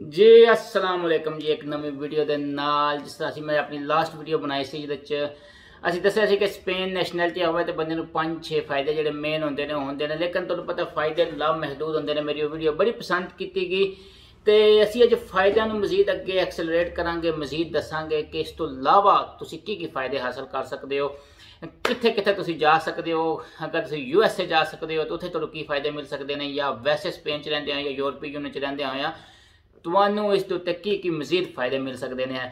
ਜੀ, ਅਸਲਾਮ ਵਾਲੇਕਮ ਜੀ, ਇੱਕ ਨਵੀਂ ਵੀਡੀਓ ਦੇ ਨਾਲ, ਜਿਸ ਤਰ੍ਹਾਂ ਅਸੀਂ ਮੈਂ ਆਪਣੀ ਲਾਸਟ ਵੀਡੀਓ ਬਣਾਈ ਸੀ, ਜਿਹਦੇ ਵਿੱਚ ਅਸੀਂ ਦੱਸਿਆ ਸੀ ਕਿ ਸਪੇਨ ਨੈਸ਼ਨੈਲਿਟੀ ਹੋਵੇ ਤੇ ਬੰਦੇ ਨੂੰ 5-6 ਫਾਇਦੇ ਜਿਹੜੇ ਮੇਨ ਹੁੰਦੇ ਨੇ ਹੁੰਦੇ ਨੇ। ਲੇਕਿਨ ਤੁਹਾਨੂੰ ਪਤਾ ਫਾਇਦੇ ਲਾ ਮਹਦੂਦ ਹੁੰਦੇ ਨੇ, ਮੇਰੀ ਉਹ ਵੀਡੀਓ ਬੜੀ ਪਸੰਦ ਕੀਤੀ ਗਈ। ਤੇ ਅਸੀਂ ਅੱਜ ਫਾਇਦਿਆਂ ਨੂੰ ਮਜ਼ੀਦ ਅੱਗੇ ਐਕਸਲਰੇਟ ਕਰਾਂਗੇ, ਮਜ਼ੀਦ ਦੱਸਾਂਗੇ ਕਿ ਇਸ ਤੋਂ ਇਲਾਵਾ ਤੁਸੀਂ ਕੀ ਕੀ ਫਾਇਦੇ ਹਾਸਲ ਕਰ ਸਕਦੇ ਹੋ, ਕਿੱਥੇ ਕਿੱਥੇ ਤੁਸੀਂ ਜਾ ਸਕਦੇ ਹੋ, ਅਗਰ ਤੁਸੀਂ ਯੂ ਐਸ ਏ ਜਾ ਸਕਦੇ ਹੋ, ਤਾਂ ਉੱਥੇ ਤੁਹਾਨੂੰ ਕੀ ਫਾਇਦੇ ਮਿਲ ਸਕਦੇ ਨੇ, ਜਾਂ ਵੈਸੇ ਸਪੇਨ 'ਚ ਰਹਿੰਦੇ ਆ ਜਾਂ ਯੂਰਪੀ ਯੂਨੀਅਨ 'ਚ ਰਹਿੰਦੇ ਆ ਤੁਹਾਨੂੰ ਇਸ ਦੇ ਉੱਤੇ ਕੀ ਕੀ ਮਜ਼ੀਦ ਫਾਇਦੇ ਮਿਲ ਸਕਦੇ ਨੇ?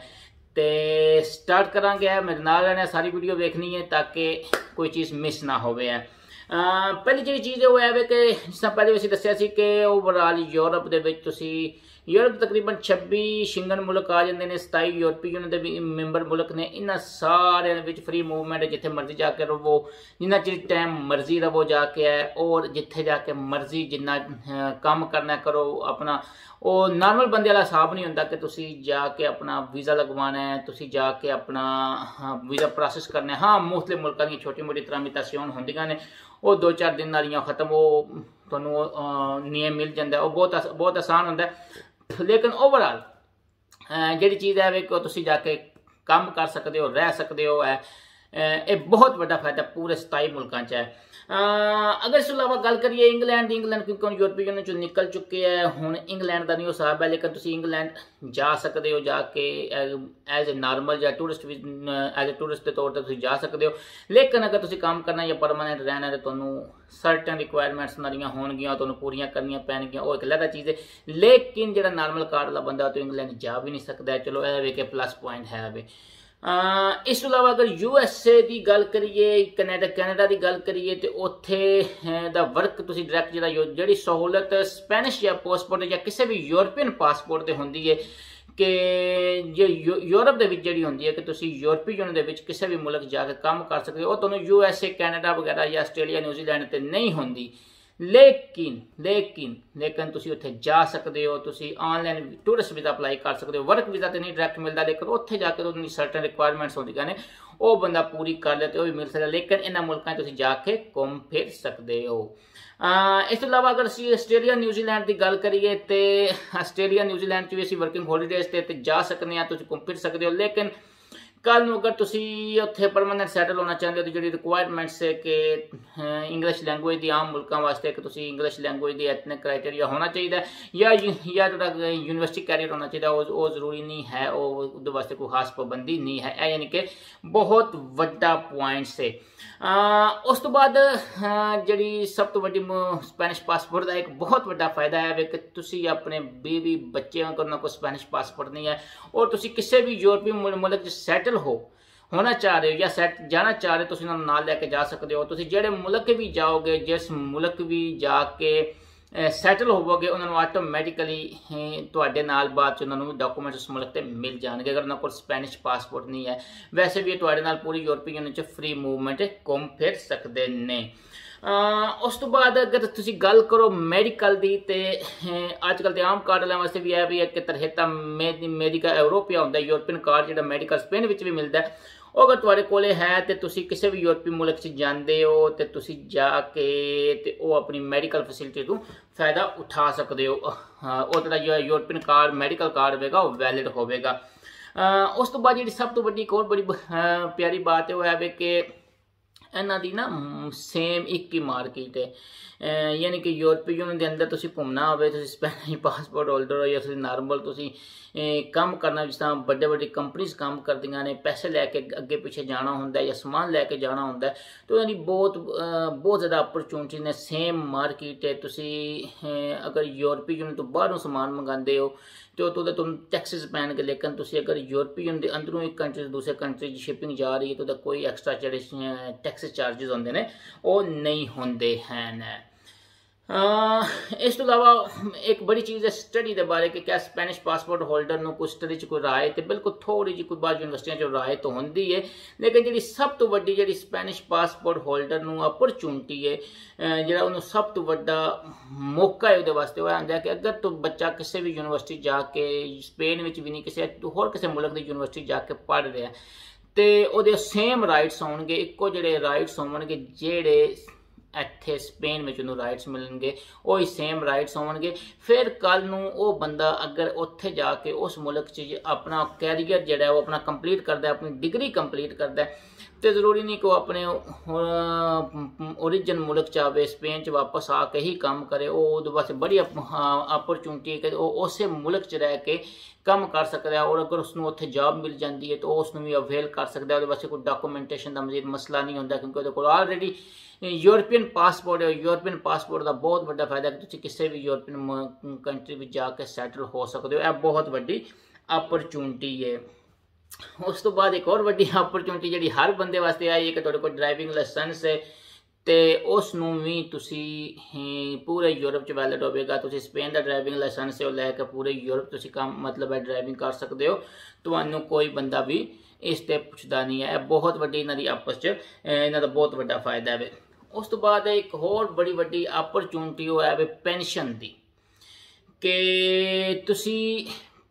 ਤੇ ਸਟਾਰਟ ਕਰਾਂਗੇ, ਮੇਰੇ ਨਾਲ ਰਹਿਣਾ ਸਾਰੀ ਵੀਡੀਓ ਵੇਖਣੀ ਹੈ ਤਾਂ ਕਿ ਕੋਈ ਚੀਜ਼ ਮਿਸ ਨਾ ਹੋਵੇ। ਹੈ ਪਹਿਲੀ ਜਿਹੜੀ ਚੀਜ਼ ਉਹ ਹੈ ਕਿ ਜਿਸ ਤਰ੍ਹਾਂ ਪਹਿਲੇ ਅਸੀਂ ਦੱਸਿਆ ਸੀ ਕਿ ਓਵਰਆਲ ਯੂਰਪ ਦੇ ਵਿੱਚ ਤੁਸੀਂ ਯੂਰਪ ਤਕਰੀਬਨ 26 ਸ਼ਿੰਗਨ ਮੁਲਕ ਆ ਜਾਂਦੇ ਨੇ 27 ਯੂਰਪੀ ਯੂਨੀਅਨ ਦੇ ਵੀ ਮੈਂਬਰ ਮੁਲਕ ਨੇ, ਇਹਨਾਂ ਸਾਰਿਆਂ ਵਿੱਚ ਫ੍ਰੀ ਮੂਵਮੈਂਟ ਜਿੱਥੇ ਮਰਜ਼ੀ ਜਾ ਕੇ ਰਵੋ, ਜਿੰਨਾ ਚਿਰ ਟਾਈਮ ਮਰਜ਼ੀ ਰਵੋ ਜਾ ਕੇ ਹੈ, ਔਰ ਜਿੱਥੇ ਜਾ ਕੇ ਮਰਜ਼ੀ ਜਿੰਨਾ ਕੰਮ ਕਰਨਾ ਕਰੋ ਆਪਣਾ, ਉਹ ਨਾਰਮਲ ਬੰਦੇ ਵਾਲਾ ਹਿਸਾਬ ਨਹੀਂ ਹੁੰਦਾ ਕਿ ਤੁਸੀਂ ਜਾ ਕੇ ਆਪਣਾ ਵੀਜ਼ਾ ਲਗਵਾਉਣਾ ਹੈ, ਤੁਸੀਂ ਜਾ ਕੇ ਆਪਣਾ ਵੀਜ਼ਾ ਪ੍ਰੋਸੈਸ ਕਰਨਾ ਹਾਂ। ਮੁਖਤਲਿਫ ਮੁਲਕਾਂ ਦੀ ਛੋਟੀ ਮੋਟੀ ਟਰਾਮਿਟੇਸ਼ਨ ਹੁੰਦੀਆਂ ਨੇ ਉਹ 2-4 ਦਿਨ ਨਾਲੀਆਂ ਖਤਮ, ਉਹ ਤੁਹਾਨੂੰ ਨਿਯਮ ਮਿਲ ਜਾਂਦਾ, ਉਹ ਬਹੁਤ ਬਹੁਤ ਆਸਾਨ ਹੁੰਦਾ ਲੇਕਿਨ ਓਵਰਆਲ ਜਿਹੜੀ ਚੀਜ਼ ਹੈ ਵੇਖੋ ਤੁਸੀਂ ਜਾ ਕੇ ਕੰਮ ਕਰ ਸਕਦੇ ਹੋ, ਰਹਿ ਸਕਦੇ ਹੋ, ਹੈ ਇਹ ਬਹੁਤ ਵੱਡਾ ਫਾਇਦਾ ਪੂਰੇ 27 ਮੁਲਕਾਂ 'ਚ ਹੈ। ਅਗਰ ਇਸ ਤੋਂ ਇਲਾਵਾ ਗੱਲ ਕਰੀਏ ਇੰਗਲੈਂਡ ਦੀ, ਇੰਗਲੈਂਡ ਕਿਉਂਕਿ ਹੁਣ ਯੂਰਪੀ ਯੂਨੀਅਨ ਚੋਂ ਨਿਕਲ ਚੁੱਕੇ ਹੈ, ਹੁਣ ਇੰਗਲੈਂਡ ਦਾ ਨਹੀਂ ਉਹ ਹਿਸਾਬ ਹੈ, ਲੇਕਿਨ ਤੁਸੀਂ ਇੰਗਲੈਂਡ ਜਾ ਸਕਦੇ ਹੋ, ਜਾ ਕੇ ਐਜ਼ ਅ ਨਾਰਮਲ ਜਾਂ ਟੂਰਿਸਟ ਵੀ ਐਜ਼ ਅ ਟੂਰਿਸਟ ਦੇ ਤੌਰ ਤੇ ਤੁਸੀਂ ਜਾ ਸਕਦੇ ਹੋ। ਲੇਕਿਨ ਅਗਰ ਤੁਸੀਂ ਕੰਮ ਕਰਨਾ ਜਾਂ ਪਰਮਾਨੈਂਟ ਰਹਿਣਾ ਹੈ ਤੁਹਾਨੂੰ ਸਰਟਨ ਰਿਕੁਆਇਰਮੈਂਟਸ ਨਰੀਆਂ ਹੋਣਗੀਆਂ, ਤੁਹਾਨੂੰ ਪੂਰੀਆਂ ਕਰਨੀਆਂ ਪੈਣਗੀਆਂ, ਉਹ ਇੱਕ ਅਲੱਗ ਚੀਜ਼ ਹੈ। ਲੇਕਿਨ ਜਿਹੜਾ ਨਾਰਮਲ ਕਾਰਡ ਵਾਲਾ ਬੰਦਾ ਉਹ ਇੰਗਲੈਂਡ ਜਾ ਵੀ ਨਹੀਂ ਸਕਦਾ ਚਲੋ ਇਹ ਵੇਖ ਕੇ ਪਲੱਸ ਪੁਆਇੰਟ ਹੈ ਵੇ। ਇਸ ਤੋਂ ਇਲਾਵਾ ਅਗਰ ਯੂ ਐਸ ਏ ਦੀ ਗੱਲ ਕਰੀਏ, ਕੈਨੇਡਾ ਕੈਨੇਡਾ ਦੀ ਗੱਲ ਕਰੀਏ, ਤੇ ਉੱਥੇ ਦਾ ਵਰਕ ਤੁਸੀਂ ਡਾਇਰੈਕਟ ਜਿਹੜਾ ਜਿਹੜੀ ਸਹੂਲਤ ਸਪੈਨਿਸ਼ ਜਾਂ ਪਾਸਪੋਰਟ ਜਾਂ ਕਿਸੇ ਵੀ ਯੂਰਪੀਅਨ ਪਾਸਪੋਰਟ ਤੇ ਹੁੰਦੀ ਹੈ ਕਿ ਜੇ ਯੂਰਪ ਦੇ ਵਿੱਚ ਜਿਹੜੀ ਹੁੰਦੀ ਹੈ ਕਿ ਤੁਸੀਂ ਯੂਰਪੀ ਯੂਨੀਅਨ ਦੇ ਵਿੱਚ ਕਿਸੇ ਵੀ ਮੁਲਕ ਜਾ ਕੇ ਕੰਮ ਕਰ ਸਕਦੇ ਹੋ, ਉਹ ਤੁਹਾਨੂੰ ਯੂ ਐਸ ਏ ਕੈਨੇਡਾ ਵਗੈਰਾ ਜਾਂ ਆਸਟ੍ਰੇਲੀਆ, ਨਿਊਜ਼ੀਲੈਂਡ ਤੇ ਨਹੀਂ ਹੁੰਦੀ। ਲੇਕਿਨ ਲੇਕਿਨ ਲੇਕਿਨ ਤੁਸੀਂ ਉੱਥੇ ਜਾ ਸਕਦੇ ਹੋ, ਤੁਸੀਂ ਆਨਲਾਈਨ ਟੂਰਿਸਟ ਵੀਜ਼ਾ ਅਪਲਾਈ ਕਰ ਸਕਦੇ ਹੋ ਵਰਕ ਵੀਜ਼ਾ ਤੇ ਨਹੀਂ ਡਾਇਰੈਕਟ ਮਿਲਦਾ, ਲੇਕਿਨ ਉੱਥੇ ਜਾ ਕੇ ਉਹਦੀ ਸਰਟਨ ਰਿਕੁਆਇਰਮੈਂਟਸ ਹੁੰਦੀਆਂ ਨੇ, ਉਹ ਬੰਦਾ ਪੂਰੀ ਕਰ ਲੈ ਤੇ ਉਹ ਵੀ ਮਿਲ ਸਕਦਾ, ਲੇਕਿਨ ਇਹਨਾਂ ਮੁਲਕਾਂ ਤੁਸੀਂ ਜਾ ਕੇ ਘੁੰਮ ਫਿਰ ਸਕਦੇ ਹੋ। ਇਸ ਤੋਂ ਇਲਾਵਾ ਅਗਰ ਅਸੀਂ ਆਸਟ੍ਰੇਲੀਆ ਨਿਊਜ਼ੀਲੈਂਡ ਦੀ ਗੱਲ ਕਰੀਏ ਤੇ ਆਸਟ੍ਰੇਲੀਆ ਨਿਊਜ਼ੀਲੈਂਡ 'ਚ ਵੀ ਅਸੀਂ ਵਰਕਿੰਗ ਹੌਲੀਡੇਜ਼ ਤੇ ਜਾ ਸਕਦੇ ਆ ਤੁਸੀਂ ਘੁੰਮ ਫਿਰ ਸਕਦੇ ਹੋ, ਲੇਕਿਨ ਕੱਲ ਨੂੰ ਅਗਰ ਤੁਸੀਂ ਉੱਥੇ ਪਰਮਨੈਂਟ ਸੈਟਲ ਹੋਣਾ ਚਾਹੁੰਦੇ ਹੋ ਤਾਂ ਜਿਹੜੀ ਰਿਕੁਆਇਰਮੈਂਟਸ ਹੈ ਕਿ ਇੰਗਲਿਸ਼ ਲੈਂਗੁਏਜ ਦੀ ਆਮ ਮੁਲਕਾਂ ਵਾਸਤੇ ਕਿ ਤੁਸੀਂ ਇੰਗਲਿਸ਼ ਲੈਂਗੁਏਜ ਦੀ ਐਥਨਿਕ ਕ੍ਰਾਈਟੇਰੀਆ ਹੋਣਾ ਚਾਹੀਦਾ ਜਾਂ ਜਾਂ ਜਿਹੜਾ ਯੂਨੀਵਰਸਿਟੀ ਕੈਰੀਅਰ ਹੋਣਾ ਚਾਹੀਦਾ ਉਹ ਉਹ ਜ਼ਰੂਰੀ ਨਹੀਂ ਹੈ ਉਹ ਉਹਦੇ ਵਾਸਤੇ ਕੋਈ ਖਾਸ ਪਾਬੰਦੀ ਨਹੀਂ ਹੈ ਇਹ ਯਾਨੀ ਕਿ ਬਹੁਤ ਵੱਡਾ ਪੁਆਇੰਟ ਸੇ ਉਸ ਤੋਂ ਬਾਅਦ ਜਿਹੜੀ ਸਭ ਤੋਂ ਵੱਡੀ ਸਪੈਨਿਸ਼ ਪਾਸਪੋਰਟ ਦਾ ਇੱਕ ਬਹੁਤ ਵੱਡਾ ਫਾਇਦਾ ਹੈ ਕਿ ਤੁਸੀਂ ਆਪਣੇ ਬੀਬੀ ਬੱਚਿਆਂ ਕੋਲ ਨਾ ਕੋਈ ਸਪੈਨਿਸ਼ ਪਾਸਪੋਰਟ ਨਹੀਂ ਹੈ ਔਰ ਤੁਸੀਂ ਕਿਸੇ ਵੀ ਯੂਰਪੀ ਮੁਲਕ 'ਚ ਸੈਟਲ ਹੋ। ਹੋਣਾ ਚਾਹ ਰਹੇ ਹੋ ਜਾਂ ਸੈਟ ਜਾਣਾ ਚਾਹ ਰਹੇ ਤੁਸੀਂ ਉਹਨਾਂ ਨੂੰ ਨਾਲ ਲੈ ਕੇ ਜਾ ਸਕਦੇ ਹੋ। ਤੁਸੀਂ ਜਿਹੜੇ ਮੁਲਕ ਵੀ ਜਾਓਗੇ, ਜਿਸ ਮੁਲਕ ਵੀ ਜਾ ਕੇ ਸੈਟਲ ਹੋਵੋਗੇ, ਉਹਨਾਂ ਨੂੰ ਆਟੋਮੈਟਿਕਲੀ ਤੁਹਾਡੇ ਨਾਲ ਬਾਅਦ ਚ ਉਹਨਾਂ ਨੂੰ ਡਾਕੂਮੈਂਟਸ ਉਸ ਮੁਲਕ ਤੇ ਮਿਲ ਜਾਣਗੇ। ਅਗਰ ਉਹਨਾਂ ਕੋਲ ਸਪੈਨਿਸ਼ ਪਾਸਪੋਰਟ ਨਹੀਂ ਹੈ, ਵੈਸੇ ਵੀ ਤੁਹਾਡੇ ਨਾਲ ਪੂਰੀ ਯੂਰਪੀਅਨ ਯੂਨੀਅਨ ਚ ਫ੍ਰੀ ਮੂਵਮੈਂਟ ਘੁੰਮ ਫਿਰ ਸਕਦੇ ਨੇ। ਉਸ ਤੋਂ ਬਾਅਦ ਅਗਰ ਤੁਸੀਂ ਗੱਲ ਕਰੋ ਮੈਡੀਕਲ ਦੀ ਤੇ ਅੱਜ ਕੱਲ ਦੇ ਆਮ ਕਾਰਡ ਲੈਣ ਵਾਸਤੇ ਵੀ ਹੈ ਵੀ ਇੱਕ ਤਰਹੇਤਾ ਮੈਡੀਕਾ ਯੂਰੋਪੀਆ ਹੁੰਦਾ ਯੂਰਪੀਅਨ ਕਾਰਡ ਜਿਹੜਾ ਮੈਡੀਕਲ ਸਪੇਨ ਵਿੱਚ ਵੀ ਮਿਲਦਾ ਉਹ ਅਗਰ ਤੁਹਾਡੇ ਕੋਲੇ ਹੈ ਤੇ ਤੁਸੀਂ ਕਿਸੇ ਵੀ ਯੂਰਪੀ ਮੁਲਕ 'ਚ ਜਾਂਦੇ ਹੋ ਤੇ ਤੁਸੀਂ ਜਾ ਕੇ ਤੇ ਉਹ ਆਪਣੀ ਮੈਡੀਕਲ ਫੈਸਿਲਿਟੀ ਤੋਂ ਫਾਇਦਾ ਉਠਾ ਸਕਦੇ ਹੋ। ਉਹ ਜਿਹੜਾ ਯੂਰਪੀਅਨ ਕਾਰਡ ਮੈਡੀਕਲ ਕਾਰਡ ਹੋਵੇਗਾ, ਉਹ ਵੈਲਿਡ ਹੋਵੇਗਾ। ਉਸ ਤੋਂ ਬਾਅਦ ਜਿਹੜੀ ਸਭ ਤੋਂ ਵੱਡੀ ਇੱਕ ਹੋਰ ਬੜੀ ਪਿਆਰੀ ਬਾਤ ਹੈ, ਉਹ ਹੈ ਕਿ ਇਹਨਾਂ ਦੀ ਨਾ ਸੇਮ ਇੱਕ ਹੀ ਮਾਰਕੀਟ ਹੈ। ਯਾਨੀ ਕਿ ਯੂਰਪੀ ਯੂਨੀਅਨ ਦੇ ਅੰਦਰ ਤੁਸੀਂ ਘੁੰਮਣਾ ਹੋਵੇ, ਤੁਸੀਂ ਸਪੈਨਿਸ਼ ਪਾਸਪੋਰਟ ਹੋਲਡਰ ਹੋ ਜਾਂ ਤੁਸੀਂ ਨਾਰਮਲ ਤੁਸੀਂ ਕੰਮ ਕਰਨਾ, ਜਿਸ ਤਰ੍ਹਾਂ ਵੱਡੇ ਵੱਡੇ ਕੰਪਨੀਆਂ ਕੰਮ ਕਰਦੀਆਂ ਨੇ, ਪੈਸੇ ਲੈ ਕੇ ਅੱਗੇ ਪਿੱਛੇ ਜਾਣਾ ਹੁੰਦਾ ਜਾਂ ਸਮਾਨ ਲੈ ਕੇ ਜਾਣਾ ਹੁੰਦਾ, ਤਾਂ ਉਹਨਾਂ ਦੀ ਬਹੁਤ ਬਹੁਤ ਜ਼ਿਆਦਾ ਅਪਰਚੂਨਿਟੀ ਨੇ। ਸੇਮ ਮਾਰਕੀਟ ਹੈ। ਤੁਸੀਂ ਅਗਰ ਯੂਰਪੀ ਯੂਨੀਅਨ ਤੋਂ ਬਾਹਰੋਂ ਸਮਾਨ ਮੰਗਾਉਂਦੇ ਹੋ, ਤੇ ਉਹ ਤੋਂ ਤੁਹਾਨੂੰ ਟੈਕਸਸ ਪੈਣਗੇ, ਲੇਕਿਨ ਤੁਸੀਂ ਅਗਰ ਯੂਰਪੀ ਯੂਨੀਅਨ ਦੇ ਅੰਦਰੋਂ ਇੱਕ ਕੰਟਰੀ ਤੋਂ ਦੂਸਰੇ ਕੰਟਰੀ 'ਚ ਸ਼ਿਪਿੰਗ ਜਾ ਰਹੀ ਹੈ, ਤਾਂ ਕੋਈ ਐਕਸਟਰਾ ਜਿਹੜੇ ਟੈਕਸ ਚਾਰजेस ਹੁੰਦੇ ਨੇ, ਉਹ ਨਹੀਂ ਹੁੰਦੇ ਹਨ। ਇਸ ਤੋਂ ਇਲਾਵਾ ਇੱਕ ਬੜੀ ਚੀਜ਼ ਹੈ ਸਟੱਡੀ ਦੇ ਬਾਰੇ ਕਿ ਕਿਆ ਸਪੈਨਿਸ਼ ਪਾਸਪੋਰਟ ਹੋਲਡਰ ਨੂੰ ਕੋਈ ਸਟੱਡੀ 'ਚ ਕੋਈ ਰਾਏ ਤੇ ਬਿਲਕੁਲ ਥੋੜੀ ਜਿਹੀ ਕੋਈ ਬਾਅਦ ਯੂਨੀਵਰਸਿਟੀਆਂ 'ਚ ਰਾਏ ਤਾਂ ਹੁੰਦੀ ਹੈ ਲੇਕਿਨ ਜਿਹੜੀ ਸਭ ਤੋਂ ਵੱਡੀ ਜਿਹੜੀ ਸਪੈਨਿਸ਼ ਪਾਸਪੋਰਟ ਹੋਲਡਰ ਨੂੰ ਅਪਰਚੂਨਿਟੀ ਹੈ ਜਿਹੜਾ ਉਹਨੂੰ ਸਭ ਤੋਂ ਵੱਡਾ ਮੌਕਾ ਹੈ ਉਹਦੇ ਵਾਸਤੇ, ਉਹ ਆਂਦਾ ਕਿ ਅਗਰ ਤੂੰ ਬੱਚਾ ਕਿਸੇ ਵੀ ਯੂਨੀਵਰਸਿਟੀ ਜਾ ਕੇ ਸਪੇਨ ਵਿੱਚ ਵੀ ਨਹੀਂ, ਕਿਸੇ ਹੋਰ ਕਿਸੇ ਮੁਲਕ ਦੀ ਯੂਨੀਵਰਸਿਟੀ ਜਾ ਕੇ ਪੜ੍ਹ ਰਿਹਾ ਤੇ ਉਹਦੇ ਸੇਮ ਰਾਈਟਸ ਹੋਣਗੇ ਇੱਕੋ ਜਿਹੜੇ ਰਾਈਟਸ ਹੋਣਗੇ ਜਿਹੜੇ ਇੱਥੇ ਸਪੇਨ ਵਿੱਚ ਉਹਨੂੰ ਰਾਈਟਸ ਮਿਲਣਗੇ, ਉਹ ਹੀ ਸੇਮ ਰਾਈਟਸ ਹੋਣਗੇ ਫਿਰ ਕੱਲ ਨੂੰ ਉਹ ਬੰਦਾ ਅਗਰ ਉੱਥੇ ਜਾ ਕੇ ਉਸ ਮੁਲਕ 'ਚ ਆਪਣਾ ਕੈਰੀਅਰ ਜਿਹੜਾ ਉਹ ਆਪਣਾ ਕੰਪਲੀਟ ਕਰਦਾ, ਆਪਣੀ ਡਿਗਰੀ ਕੰਪਲੀਟ ਕਰਦਾ, ਤੇ ਜ਼ਰੂਰੀ ਨਹੀਂ ਕਿ ਉਹ ਆਪਣੇ ਓਰੀਜਨ ਮੁਲਕ ਚ ਆਵੇ ਸਪੇਨ ਚ ਵਾਪਸ ਆ ਕੇ ਹੀ ਕੰਮ ਕਰੇ, ਉਹ ਉਹਦੇ ਵਾਸਤੇ ਬੜੀ ਓਪਰਚੁਨਿਟੀ ਹੈ ਕਿ ਉਹ ਉਸੇ ਮੁਲਕ ਚ ਰਹਿ ਕੇ ਕੰਮ ਕਰ ਸਕਦਾ ਹੈ ਔਰ ਅਗਰ ਉਸ ਨੂੰ ਉੱਥੇ ਜੌਬ ਮਿਲ ਜਾਂਦੀ ਹੈ ਤਾਂ ਉਸ ਨੂੰ ਵੀ ਅਵੇਲ ਕਰ ਸਕਦਾ ਹੈ ਉਹਦੇ ਵਾਸਤੇ ਕੋਈ ਡਾਕੂਮੈਂਟੇਸ਼ਨ ਦਾ ਮਜ਼ੀਦ ਮਸਲਾ ਨਹੀਂ ਹੁੰਦਾ ਕਿਉਂਕਿ ਉਹਦੇ ਕੋਲ ਆਲਰੇਡੀ ਯੂਰਪੀਅਨ ਪਾਸਪੋਰਟ ਹੈ ਯੂਰਪੀਅਨ ਪਾਸਪੋਰਟ ਦਾ ਬਹੁਤ ਵੱਡਾ ਫਾਇਦਾ ਹੈ ਕਿ ਤੁਸੀਂ ਕਿਸੇ ਵੀ ਯੂਰਪੀਅਨ ਕੰਟਰੀ ਵਿੱਚ ਜਾ ਕੇ ਸੈਟਲ ਹੋ ਸਕਦੇ ਹੋ ਇਹ ਬਹੁਤ ਵੱਡੀ ਅਪਰਚੂਨਿਟੀ ਹੈ ਉਸ ਤੋਂ ਬਾਅਦ ਇੱਕ ਹੋਰ ਵੱਡੀ ਅਪਰਚੂਨਿਟੀ ਜਿਹੜੀ ਹਰ ਬੰਦੇ ਵਾਸਤੇ ਆਈ ਹੈ ਕਿ ਤੁਹਾਡੇ ਕੋਲ ਡਰਾਈਵਿੰਗ ਲਾਇਸੈਂਸ ਹੈ ਤੇ ਉਸ ਨੂੰ ਵੀ ਤੁਸੀਂ ਪੂਰੇ ਯੂਰਪ ਚ ਵੈਲਿਡ ਹੋਵੇਗਾ। ਤੁਸੀਂ ਸਪੇਨ ਦਾ ਡਰਾਈਵਿੰਗ ਲਾਇਸੈਂਸ ਹੈ, ਉਹ ਲੈ ਕੇ ਪੂਰੇ ਯੂਰਪ ਤੁਸੀਂ ਕੰਮ, ਮਤਲਬ ਹੈ ਡਰਾਈਵਿੰਗ ਕਰ ਸਕਦੇ ਹੋ। ਤੁਹਾਨੂੰ ਕੋਈ ਬੰਦਾ ਵੀ ਇਸ ਤੇ ਪੁੱਛਦਾ ਨਹੀਂ ਹੈ। ਇਹ ਬਹੁਤ ਵੱਡੀ ਇਹਨਾਂ ਦੀ ਆਪਸ ਚ ਇਹਨਾਂ ਦਾ ਬਹੁਤ ਵੱਡਾ ਫਾਇਦਾ ਹੈ। ਉਸ ਤੋਂ ਬਾਅਦ ਇੱਕ ਹੋਰ ਬੜੀ ਵੱਡੀ ਅਪਰਚੂਨਿਟੀ ਉਹ ਹੈ ਪੈਨਸ਼ਨ ਦੀ। ਕਿ ਤੁਸੀਂ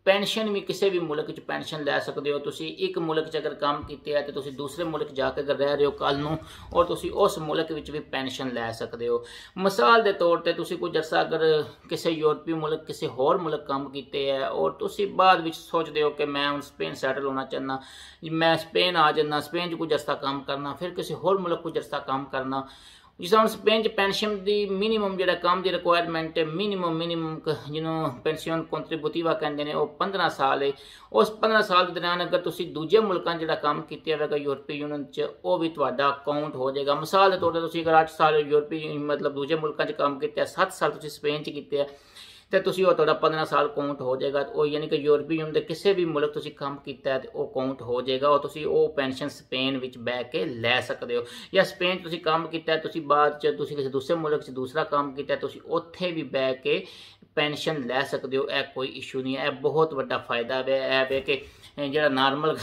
ਪੈਨਸ਼ਨ ਵੀ ਕਿਸੇ ਵੀ ਮੁਲਕ 'ਚ ਪੈਨਸ਼ਨ ਲੈ ਸਕਦੇ ਹੋ। ਤੁਸੀਂ ਇੱਕ ਮੁਲਕ 'ਚ ਅਗਰ ਕੰਮ ਕੀਤੇ ਹੈ ਤੇ ਤੁਸੀਂ ਦੂਸਰੇ ਮੁਲਕ ਜਾ ਕੇ ਅਗਰ ਰਹਿ ਰਹੇ ਹੋ ਕੱਲ ਨੂੰ ਔਰ ਤੁਸੀਂ ਉਸ ਮੁਲਕ ਵਿੱਚ ਵੀ ਪੈਨਸ਼ਨ ਲੈ ਸਕਦੇ ਹੋ। ਮਿਸਾਲ ਦੇ ਤੌਰ ਤੇ ਤੁਸੀਂ ਕੁਝ ਅਰਸਾ ਅਗਰ ਕਿਸੇ ਯੂਰਪੀ ਮੁਲਕ, ਕਿਸੇ ਹੋਰ ਮੁਲਕ ਕੰਮ ਕੀਤੇ ਹੈ ਔਰ ਤੁਸੀਂ ਬਾਅਦ ਵਿੱਚ ਸੋਚਦੇ ਹੋ ਕਿ ਮੈਂ ਹੁਣ ਸਪੇਨ ਸੈਟਲ ਹੋਣਾ ਚਾਹੁੰਦਾ, ਮੈਂ ਸਪੇਨ ਆ ਜਾਣਾ ਸਪੇਨ 'ਚ ਕੁਝ ਅਰਸਾ ਕੰਮ ਕਰਨਾ, ਫਿਰ ਕਿਸੇ ਹੋਰ ਮੁਲਕ ਕੁਝ ਅਰਸਾ ਕੰਮ ਕਰਨਾ ਜਿਸ ਤਰ੍ਹਾਂ ਸਪੇਨ ਚ ਪੈਨਸ਼ਨ ਦੀ ਮਿਨੀਮਮ ਜਿਹੜਾ ਕੰਮ ਦੀ ਰਿਕੁਆਇਰਮੈਂਟ ਹੈ ਮਿਨੀਮਮ ਮਿਨੀਮਮ ਜਿਹਨੂੰ ਪੈਨਸ਼ਨ ਕੰਟਰੀਬਿਊਟਿਵਾ ਕਹਿੰਦੇ ਨੇ ਉਹ 15 ਸਾਲ ਹੈ ਉਸ 15 ਸਾਲ ਦੇ ਦੌਰਾਨ ਅਗਰ ਤੁਸੀਂ ਦੂਜੇ ਮੁਲਕਾਂ ਜਿਹੜਾ ਕੰਮ ਕੀਤਾ ਹੋਵੇਗਾ ਯੂਰਪੀ ਯੂਨੀਅਨ ਚ ਉਹ ਵੀ ਤੁਹਾਡਾ ਕਾਊਂਟ ਹੋ ਜਾਏਗਾ ਮਿਸਾਲ ਦੇ ਤੌਰ ਤੇ ਤੁਸੀਂ ਅਗਰ 8 ਸਾਲ ਯੂਰਪੀ ਮਤਲਬ ਦੂਜੇ ਮੁਲਕਾਂ ਚ ਕੰਮ ਕੀਤਾ 7 ਸਾਲ ਤੁਸੀਂ ਸਪੇਨ ਚ ਕੀਤੇ ਆ ਤੇ ਤੁਸੀਂ ਉਹ ਤੁਹਾਡਾ 15 ਸਾਲ ਕਾਊਂਟ ਹੋ ਜਾਏਗਾ। ਉਹ ਯਾਨੀ ਕਿ ਯੂਰਪੀ ਯੂਨੀਅਨ ਦੇ ਕਿਸੇ ਵੀ ਮੁਲਕ ਤੁਸੀਂ ਕੰਮ ਕੀਤਾ ਤੇ ਉਹ ਕਾਊਂਟ ਹੋ ਜਾਏਗਾ ਉਹ ਤੁਸੀਂ ਉਹ ਪੈਨਸ਼ਨ ਸਪੇਨ ਵਿੱਚ ਬਹਿ ਕੇ ਲੈ ਸਕਦੇ ਹੋ। ਜਾਂ ਸਪੇਨ ਤੁਸੀਂ ਕੰਮ ਕੀਤਾ ਤੁਸੀਂ ਬਾਅਦ ਚ ਤੁਸੀਂ ਕਿਸੇ ਦੂਸਰੇ ਮੁਲਕ 'ਚ ਦੂਸਰਾ ਕੰਮ ਕੀਤਾ ਤੁਸੀਂ ਉੱਥੇ ਵੀ ਬਹਿ ਕੇ ਪੈਨਸ਼ਨ ਲੈ ਸਕਦੇ ਹੋ। ਇਹ ਕੋਈ ਇਸ਼ੂ ਨਹੀਂ ਹੈ। ਇਹ ਬਹੁਤ ਵੱਡਾ ਫਾਇਦਾ ਹੈ। ਇਹ ਵੇ ਕਿ ਜਿਹੜਾ ਨਾਰਮਲ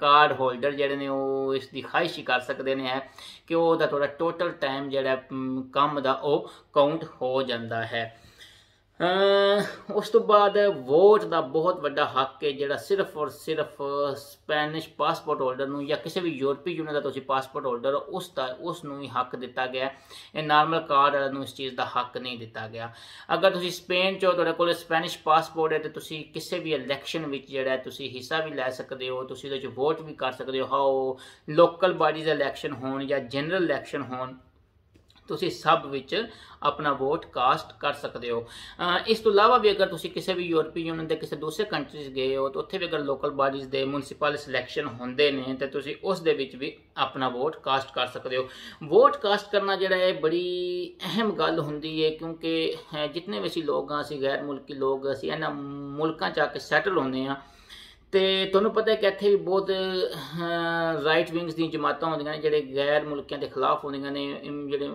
ਕਾਰਡ ਹੋਲਡਰ ਜਿਹੜੇ ਨੇ, ਉਹ ਇਸ ਦੀ ਖਾਹਿਸ਼ ਕਰ ਸਕਦੇ ਨੇ ਹੈ ਕਿ ਉਹਦਾ ਤੁਹਾਡਾ ਟੋਟਲ ਟਾਈਮ ਜਿਹੜਾ ਕੰਮ ਦਾ ਉਹ ਕਾਊਂਟ ਹੋ ਜਾਂਦਾ ਹੈ। ਉਸ ਤੋਂ ਬਾਅਦ ਵੋਟ ਦਾ ਬਹੁਤ ਵੱਡਾ ਹੱਕ ਹੈ ਜਿਹੜਾ ਸਿਰਫ ਔਰ ਸਿਰਫ ਸਪੈਨਿਸ਼ ਪਾਸਪੋਰਟ ਹੋਲਡਰ ਨੂੰ ਜਾਂ ਕਿਸੇ ਵੀ ਯੂਰਪੀ ਯੂਨੀਅਨ ਦਾ ਤੁਸੀਂ ਪਾਸਪੋਰਟ ਹੋਲਡਰ, ਉਸ ਦਾ, ਉਸ ਨੂੰ ਹੀ ਹੱਕ ਦਿੱਤਾ ਗਿਆ ਇਹ ਨਾਰਮਲ ਕਾਰਡ ਵਾਲਿਆਂ ਨੂੰ ਇਸ ਚੀਜ਼ ਦਾ ਹੱਕ ਨਹੀਂ ਦਿੱਤਾ ਗਿਆ। ਅਗਰ ਤੁਸੀਂ ਸਪੇਨ ਚੋਂ ਤੁਹਾਡੇ ਕੋਲ ਸਪੈਨਿਸ਼ ਪਾਸਪੋਰਟ ਹੈ ਤੇ ਤੁਸੀਂ ਕਿਸੇ ਵੀ ਇਲੈਕਸ਼ਨ ਵਿੱਚ ਜਿਹੜਾ ਤੁਸੀਂ ਹਿੱਸਾ ਵੀ ਲੈ ਸਕਦੇ ਹੋ, ਤੁਸੀਂ ਉਹਦੇ ਵਿੱਚ ਵੋਟ ਵੀ ਕਰ ਸਕਦੇ ਹੋ। ਹਾਓ ਲੋਕਲ ਬਾਡੀਜ਼ ਇਲੈਕਸ਼ਨ ਹੋਣ ਜਾਂ ਜਨਰਲ ਇਲੈਕਸ਼ਨ ਹੋਣ ਤੁਸੀਂ ਸਭ ਵਿੱਚ ਆਪਣਾ ਵੋਟ ਕਾਸਟ ਕਰ ਸਕਦੇ ਹੋ। ਇਸ ਤੋਂ ਇਲਾਵਾ ਵੀ ਅਗਰ ਤੁਸੀਂ ਕਿਸੇ ਵੀ ਯੂਰਪੀ ਯੂਨੀਅਨ ਦੇ ਕਿਸੇ ਦੂਸਰੇ ਕੰਟਰੀਜ਼ ਗਏ ਹੋ, ਤਾਂ ਉੱਥੇ ਵੀ ਅਗਰ ਲੋਕਲ ਬਾਡੀਜ਼ ਦੇ ਮਿਊਨਿਸਪਲ ਸਿਲੈਕਸ਼ਨ ਹੁੰਦੇ ਨੇ, ਤਾਂ ਤੁਸੀਂ ਉਸ ਦੇ ਵਿੱਚ ਵੀ ਆਪਣਾ ਵੋਟ ਕਾਸਟ ਕਰ ਸਕਦੇ ਹੋ। ਵੋਟ ਕਾਸਟ ਕਰਨਾ ਜਿਹੜਾ ਹੈ ਬੜੀ ਅਹਿਮ ਗੱਲ ਹੁੰਦੀ ਹੈ ਕਿਉਂਕਿ ਜਿੰਨੇ ਵੀ ਅਸੀਂ ਲੋਕ ਆ, ਅਸੀਂ ਗੈਰ ਮੁਲਕੀ ਲੋਕ ਅਸੀਂ ਇਹਨਾਂ ਮੁਲਕਾਂ ਚ ਆ ਕੇ ਸੈਟਲ ਹੁੰਦੇ ਆ ਤੇ ਤੁਹਾਨੂੰ ਪਤਾ ਹੈ ਕਿ ਇੱਥੇ ਵੀ ਬਹੁਤ ਰਾਈਟ ਵਿੰਗਸ ਦੀਆਂ ਜਮਾਤਾਂ ਹੁੰਦੀਆਂ ਨੇ, ਜਿਹੜੇ ਗੈਰ ਮੁਲਕਾਂ ਦੇ ਖਿਲਾਫ ਹੁੰਦੀਆਂ ਨੇ ਜਿਹੜੇ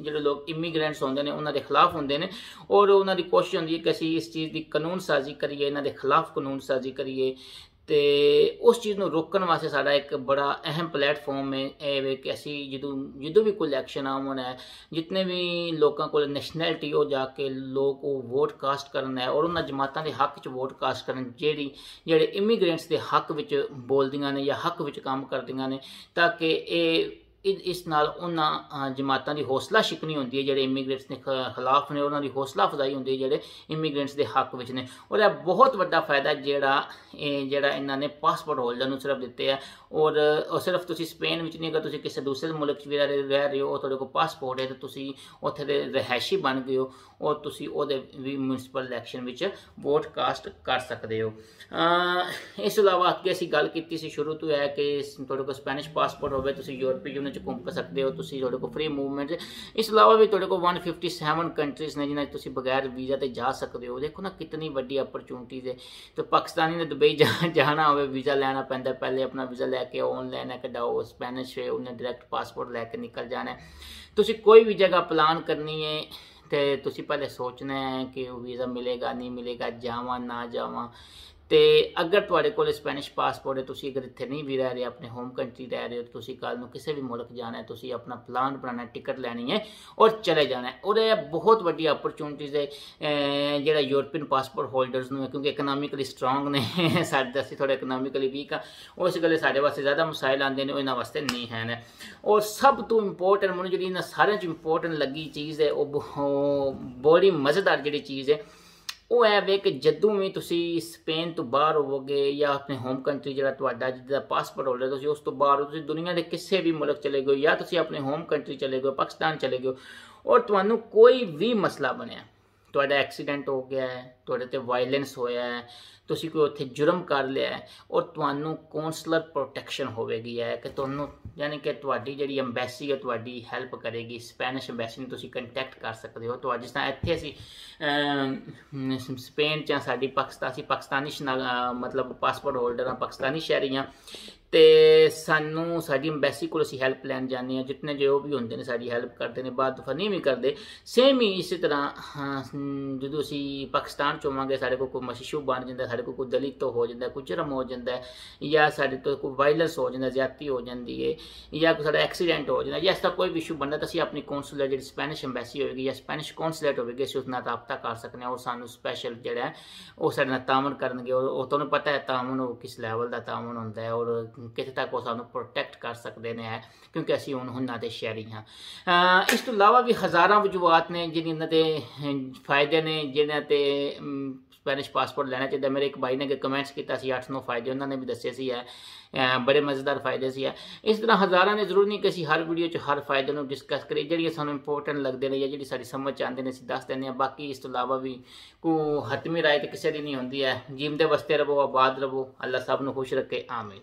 ਜਿਹੜੇ ਲੋਕ ਇਮੀਗ੍ਰੈਂਟਸ ਹੁੰਦੇ ਨੇ, ਉਹਨਾਂ ਦੇ ਖਿਲਾਫ ਹੁੰਦੇ ਨੇ। ਔਰ ਉਹਨਾਂ ਦੀ ਕੋਸ਼ਿਸ਼ ਹੁੰਦੀ ਹੈ ਕਿ ਅਸੀਂ ਇਸ ਚੀਜ਼ ਦੀ ਕਾਨੂੰਨ ਸਾਜ਼ੀ ਕਰੀਏ, ਇਹਨਾਂ ਦੇ ਖਿਲਾਫ ਕਾਨੂੰਨ ਸਾਜ਼ੀ ਕਰੀਏ। ਤੇ ਉਸ ਚੀਜ਼ ਨੂੰ ਰੋਕਣ ਵਾਸਤੇ ਸਾਡਾ ਇੱਕ ਬੜਾ ਅਹਿਮ ਪਲੇਟਫਾਰਮ ਹੈ, ਇਹ ਵੇ ਕਿ ਅਸੀਂ ਜਦੋਂ ਜਦੋਂ ਵੀ ਕੋਈ ਇਲੈਕਸ਼ਨ ਆਉਣਾ ਹੈ ਜਿੰਨੇ ਵੀ ਲੋਕਾਂ ਕੋਲ ਨੈਸ਼ਨੈਲਿਟੀ ਹੋ ਜਾ ਕੇ ਲੋਕ ਉਹ ਵੋਟ ਕਾਸਟ ਕਰਨ ਹੈ ਔਰ ਉਹਨਾਂ ਜਮਾਤਾਂ ਦੇ ਹੱਕ 'ਚ ਵੋਟ ਕਾਸਟ ਕਰਨ, ਜਿਹੜੀ, ਜਿਹੜੇ ਇਮੀਗ੍ਰੈਂਟਸ ਦੇ ਹੱਕ ਵਿੱਚ ਬੋਲਦੀਆਂ ਨੇ ਜਾਂ ਹੱਕ ਵਿੱਚ ਕੰਮ ਕਰਦੀਆਂ ਨੇ, ਤਾਂ ਕਿ ਇਹ ਇਸ ਨਾਲ ਉਹਨਾਂ ਜਮਾਤਾਂ ਦੀ ਹੌਸਲਾ ਸ਼ਿਕਨੀ ਹੁੰਦੀ ਹੈ, ਜਿਹੜੇ ਇਮੀਗ੍ਰੈਂਟਸ ਦੇ ਖਿਲਾਫ ਨੇ, ਉਹਨਾਂ ਦੀ ਹੌਸਲਾ ਫਜ਼ਾਈ ਹੁੰਦੀ ਹੈ, ਜਿਹੜੇ ਇਮੀਗ੍ਰੈਂਟਸ ਦੇ ਹੱਕ ਵਿੱਚ ਨੇ। ਔਰ ਇਹ ਬਹੁਤ ਵੱਡਾ ਫਾਇਦਾ ਜਿਹੜਾ ਇਹ, ਜਿਹੜਾ ਇਹਨਾਂ ਨੇ ਪਾਸਪੋਰਟ ਹੋਲਡਰ ਨੂੰ ਸਿਰਫ ਦਿੱਤੇ ਆ। ਔਰ ਸਿਰਫ ਤੁਸੀਂ ਸਪੇਨ ਵਿੱਚ ਨਹੀਂ, ਅਗਰ ਤੁਸੀਂ ਕਿਸੇ ਦੂਸਰੇ ਮੁਲਕ 'ਚ ਵੀ ਰਹਿ, ਰਹੇ ਹੋ ਤੁਹਾਡੇ ਕੋਲ ਪਾਸਪੋਰਟ ਹੈ, ਤਾਂ ਤੁਸੀਂ ਉੱਥੇ ਦੇ ਰਹਿائشੀ ਬਣ ਗਏ ਹੋ, ਔਰ ਤੁਸੀਂ ਉਹਦੇ ਵੀ ਮਿਊਨਿਸਪਲ ਇਲੈਕਸ਼ਨ ਵਿੱਚ ਵੋਟ ਕਾਸਟ ਕਰ ਸਕਦੇ ਹੋ। ਇਸ ਤੋਂ ਇਲਾਵਾ ਅੱਗੇ ਅਸੀਂ ਗੱਲ ਕੀਤੀ ਸੀ, ਸ਼ੁਰੂ ਤੋਂ ਹੈ ਕਿ ਤੁਹਾਡੇ ਕੋਲ ਸਪੈਨਿਸ਼ ਪਾਸਪੋਰਟ ਹੋਵੇ, ਤੁਸੀਂ ਯੂਰਪੀ ਯੂਨੀਅਨ 'ਚ ਘੁੰਮ ਸਕਦੇ ਹੋ ਤੁਸੀਂ ਤੁਹਾਡੇ ਕੋਲ ਫ੍ਰੀ ਮੂਵਮੈਂਟ ਇਸ ਤੋਂ ਇਲਾਵਾ ਵੀ ਤੁਹਾਡੇ ਕੋਲ 157 ਕੰਟਰੀਜ਼ ਨੇ ਜਿਨ੍ਹਾਂ ਤੁਸੀਂ ਬਗੈਰ ਵੀਜ਼ਾ ਤੇ ਜਾ ਸਕਦੇ ਹੋ ਦੇਖੋ ਨਾ ਕਿੰਨੀ ਵੱਡੀ ਅਪਰਚੂਨਿਟੀਜ਼ ਹੈ ਤੇ ਪਾਕਿਸਤਾਨੀ ਨੇ ਦੁਬਈ ਜਾਣਾ ਹੋਵੇ ਵੀਜ਼ਾ ਲੈਣਾ ਪੈਂਦਾ ਪਹਿਲੇ ਆਪਣਾ ਵੀਜ਼ਾ ਲੈ ਕੇ ਆਨਲਾਈਨ ਹੈ ਕਢਾਓ ਸਪੈਨਿਸ਼ ਹੈ ਉਹਨੇ ਡਾਇਰੈਕਟ ਪਾਸਪੋਰਟ ਲੈ ਕੇ ਨਿਕਲ ਜਾਣਾ ਤੁਸੀਂ ਕੋਈ ਵੀ ਜਗ੍ਹਾ ਪਲਾਨ ਕਰਨੀ ਹੈ ਤੇ ਤੁਸੀਂ ਪਹਿਲੇ ਸੋਚਣਾ ਹੈ ਕਿ ਉਹ ਵੀਜ਼ਾ ਮਿਲੇਗਾ ਨਹੀਂ ਮਿਲੇਗਾ ਜਾਵਾਂ ਨਾ ਜਾਵਾਂ ਤੇ ਅਗਰ ਤੁਹਾਡੇ ਕੋਲ ਸਪੈਨਿਸ਼ ਪਾਸਪੋਰਟ ਹੈ, ਤੁਸੀਂ ਅਗਰ ਇੱਥੇ ਨਹੀਂ ਵੀ ਰਹਿ ਰਹੇ, ਆਪਣੇ ਹੋਮ ਕੰਟਰੀ ਰਹਿ ਰਹੇ ਹੋ, ਤੁਸੀਂ ਕੱਲ ਨੂੰ ਕਿਸੇ ਵੀ ਮੁਲਕ ਜਾਣਾ ਹੈ, ਤੁਸੀਂ ਆਪਣਾ ਪਲਾਨ ਬਣਾਉਣਾ ਟਿਕਟ ਲੈਣੀ ਹੈ ਔਰ ਚਲੇ ਜਾਣਾ ਹੈ। ਔਰ ਇਹ ਬਹੁਤ ਵੱਡੀ ਅਪਰਚੂਨਿਟੀਜ਼ ਹੈ ਜਿਹੜਾ ਯੂਰਪੀਅਨ ਪਾਸਪੋਰਟ ਹੋਲਡਰਸ ਨੂੰ ਹੈ, ਕਿਉਂਕਿ ਇਕਨੋਮਿਕਲੀ ਸਟਰੋਂਗ ਨੇ, ਸਾਡੇ ਅਸੀਂ ਥੋੜਾ ਇਕਨੋਮਿਕਲੀ ਵੀਕ ਆ ਉਸ ਗੱਲੇ ਸਾਡੇ ਵਾਸਤੇ ਜ਼ਿਆਦਾ ਮਸਾਇਲ ਆਉਂਦੇ ਨੇ, ਉਹ ਇਹਨਾਂ ਵਾਸਤੇ ਨਹੀਂ ਹਨ ਔਰ ਸਭ ਤੋਂ ਇੰਪੋਰਟੈਂਟ ਮੈਨੂੰ ਜਿਹੜੀ ਇਹਨਾਂ ਸਾਰਿਆਂ ਚ ਇੰਪੋਰਟੈਂਟ ਲੱਗੀ ਚੀਜ਼ ਹੈ, ਉਹ ਬਹੁ- ਬੜੀ ਮਜ਼ੇਦਾਰ ਜਿਹੜੀ ਚੀਜ਼ ਹੈ ਉਹ ਹੈ ਵੇ ਕਿ ਜਦੋਂ ਵੀ ਤੁਸੀਂ ਸਪੇਨ ਤੋਂ ਬਾਹਰ ਹੋਵੋਗੇ ਜਾਂ ਆਪਣੇ ਹੋਮ ਕੰਟਰੀ ਜਿਹੜਾ ਤੁਹਾਡਾ ਜਿਹਦਾ ਪਾਸਪੋਰਟ ਹੋਲਡਰ ਤੁਸੀਂ ਉਸ ਤੋਂ ਬਾਹਰ ਤੁਸੀਂ ਦੁਨੀਆ ਦੇ ਕਿਸੇ ਵੀ ਮੁਲਕ ਚਲੇ ਗਏ ਜਾਂ ਤੁਸੀਂ ਆਪਣੇ ਹੋਮ ਕੰਟਰੀ ਚਲੇ ਗਏ ਪਾਕਿਸਤਾਨ ਚਲੇ ਗਏ ਔਰ ਤੁਹਾਨੂੰ ਕੋਈ ਵੀ ਮਸਲਾ ਬਣਿਆ ਤੁਹਾਡਾ ਐਕਸੀਡੈਂਟ ਹੋ ਗਿਆ ਹੈ, ਤੁਹਾਡੇ ਤੇ ਵਾਇਲੈਂਸ ਹੋਇਆ ਹੈ, ਤੁਸੀਂ ਕੋਈ ਉੱਥੇ ਜੁਰਮ ਕਰ ਲਿਆ ਹੈ, ਔਰ ਤੁਹਾਨੂੰ ਕੌਂਸਲਰ ਪ੍ਰੋਟੈਕਸ਼ਨ ਹੋਵੇਗੀ ਹੈ ਕਿ ਤੁਹਾਨੂੰ, ਯਾਨੀ ਕਿ ਤੁਹਾਡੀ ਜਿਹੜੀ ਐਮਬੈਸੀ ਹੈ, ਤੁਹਾਡੀ ਹੈਲਪ ਕਰੇਗੀ ਸਪੈਨਿਸ਼ ਐਮਬੈਸੀ ਨੂੰ ਤੁਸੀਂ ਕੰਟੈਕਟ ਕਰ ਸਕਦੇ ਹੋ। ਤੁਹਾਡੇ ਜਿਸ ਤਰ੍ਹਾਂ ਇੱਥੇ ਅਸੀਂ ਸਪੇਨ ਚ ਸਾਡੀ ਪਾਕਿਸਤਾਨ ਅਸੀਂ ਪਾਕਿਸਤਾਨੀ ਸ਼ਨਾ- ਮਤਲਬ ਪਾਸਪੋਰਟ ਹੋਲਡਰ ਹਾਂ, ਪਾਕਿਸਤਾਨੀ ਸ਼ਹਿਰੀ ਹਾਂ। ਤੇ ਸਾਨੂੰ ਸਾਡੀ ਐਮਬੈਸੀ ਕੋਲ ਅਸੀਂ ਹੈਲਪ ਲੈਣ ਜਾਂਦੇ ਹਾਂ, ਜਿਤਨੇ ਜੋ ਵੀ ਹੁੰਦੇ ਨੇ ਸਾਡੀ ਹੈਲਪ ਕਰਦੇ ਨੇ, ਬਾਅਦ ਦਫਾ ਨਹੀਂ ਵੀ ਕਰਦੇ। ਸੇਮ ਹੀ ਇਸੇ ਤਰ੍ਹਾਂ ਜਦੋਂ ਅਸੀਂ ਪਾਕਿਸਤਾਨ ਚ ਹੋਵਾਂਗੇ, ਸਾਡੇ ਕੋਲ ਕੋਈ ਮਸ਼ੀਸ਼ੂ ਬਣ ਜਾਂਦਾ, ਸਾਡੇ ਕੋਲ ਕੋਈ ਦਲਿਤ ਹੋ ਜਾਂਦਾ, ਕੋਈ ਜਰਮ ਹੋ ਜਾਂਦਾ, ਜਾਂ ਸਾਡੇ ਤੋਂ ਕੋਈ ਵਾਇਲੈਂਸ ਹੋ ਜਾਂਦਾ ਜ਼ਿਆਦਤੀ ਹੋ ਜਾਂਦੀ ਹੈ ਜਾਂ ਕੋਈ ਸਾਡਾ ਐਕਸੀਡੈਂਟ ਹੋ ਜਾਂਦਾ, ਜਾਂ ਇਸ ਤਰ੍ਹਾਂ ਕੋਈ ਵੀ ਇਸ਼ੂ ਬਣਦਾ ਤਾਂ ਅਸੀਂ ਆਪਣੀ ਕੌਂਸੂਲਰ ਜਿਹੜੀ ਸਪੈਨਿਸ਼ ਐਮਬੈਸੀ ਹੋਵੇਗੀ, ਜਾਂ ਸਪੈਨਿਸ਼ ਕੌਂਸੂਲੇਟ ਹੋਵੇਗੀ, ਅਸੀਂ ਉਸ ਨਾਲ ਰਾਬਤਾ ਕਰ ਸਕਦੇ ਹਾਂ ਔਰ ਸਾਨੂੰ ਸਪੈਸ਼ਲ ਜਿਹੜਾ ਉਹ ਸਾਡੇ ਨਾਲ ਤਾਮਨ ਕਰਨਗੇ ਔਰ ਉਹ ਤੁਹਾਨੂੰ ਪਤਾ ਹੈ ਤਾਮਨ ਉਹ ਕਿਸ ਲੈਵਲ ਦਾ ਤਾਮਨ ਹੁੰਦਾ ਹੈ, ਔਰ ਕਿੱਥੇ ਤੱਕ ਉਹ ਸਾਨੂੰ ਪ੍ਰੋਟੈਕਟ ਕਰ ਸਕਦੇ ਨੇ ਹੈ ਕਿਉਂਕਿ ਅਸੀਂ ਹੁਣ ਉਹਨਾਂ ਦੇ ਸ਼ਹਿਰੀ ਹਾਂ ਅਹ ਇਸ ਤੋਂ ਇਲਾਵਾ ਵੀ ਹਜ਼ਾਰਾਂ ਵਜੂਹਾਤ ਨੇ ਜਿਹੜੀਆਂ ਇਹਨਾਂ ਦੇ ਅਹ, ਫਾਇਦੇ ਨੇ ਜਿਹਨਾਂ ਤੇ ਅਮ, ਸਪੈਨਿਸ਼ ਪਾਸਪੋਰਟ ਲੈਣਾ ਚਾਹੀਦਾ ਮੇਰੇ ਇੱਕ ਭਾਈ ਨੇ ਕਿ ਕਮੈਂਟਸ ਕੀਤਾ ਸੀ 8-9 ਫਾਇਦੇ ਉਹਨਾਂ ਨੇ ਵੀ ਦੱਸੇ ਸੀ ਹੈ ਅਹ ਬੜੇ ਮਜ਼ੇਦਾਰ ਫਾਇਦੇ ਸੀ ਹੈ ਇਸ ਤਰ੍ਹਾਂ ਹਜ਼ਾਰਾਂ ਨੇ ਜ਼ਰੂਰ ਨਹੀਂ ਕਿ ਅਸੀਂ ਹਰ ਵੀਡੀਓ 'ਚ ਹਰ ਫਾਇਦੇ ਨੂੰ ਡਿਸਕਸ ਕਰੀਏ ਜਿਹੜੀਆਂ ਸਾਨੂੰ ਇੰਪੋਰਟੈਂਟ ਲੱਗਦੇ ਨੇ ਜਾਂ ਜਿਹੜੀ ਸਾਡੀ ਸਮਝ 'ਚ ਆਉਂਦੇ ਨੇ ਅਸੀਂ ਦੱਸ ਦਿੰਦੇ ਹਾਂ ਬਾਕੀ ਇਸ ਤੋਂ ਇਲਾਵਾ ਵੀ ਕੋ ਹਤਮੀ ਰਾਏ ਤੇ ਕਿਸੇ ਦੀ ਨਹੀਂ ਹੁੰਦੀ ਹੈ ਜੀਵਦੇ ਵਸਤੇ ਰਹੋ ਆਬਾਦ ਰਹੋ ਅੱਲਾ ਸਭ ਨੂੰ ਖੁਸ਼ ਰੱਖੇ ਆਮੀਨ